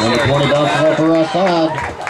Number 20 bounces for the right.